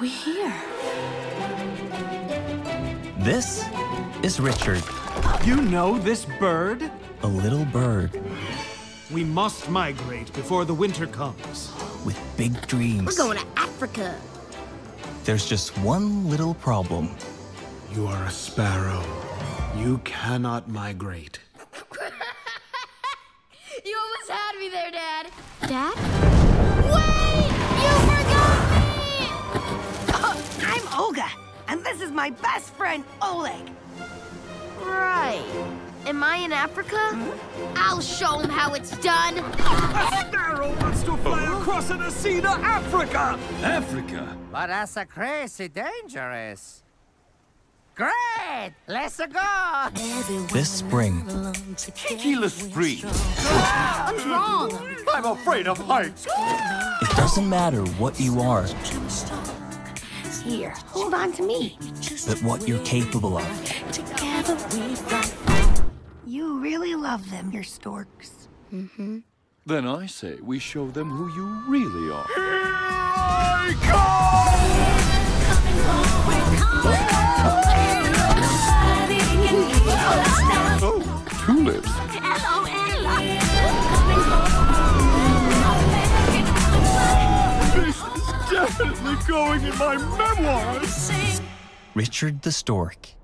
we here? This is Richard, You know this bird? a little bird We must migrate before the winter comes. with big dreams. We're going to Africa. There's just one little problem. You are a sparrow. You cannot migrate. You almost had me there, Dad. Dad? My best friend, Olga. Right. Am I in Africa? Hmm? I'll show him how it's done. A sparrow wants to fly across an sea to Africa! Africa? But that's a crazy dangerous. Great! Let's go! This spring, Kiki L'Esprit. What's wrong? I'm afraid of heights. it doesn't matter what you are, Here, hold on to me. but what you're capable of. You really love them, your storks. Mm-hmm. Then I say we show them who you really are. Oh, tulips. This going in my memoirs. Richard the Stork.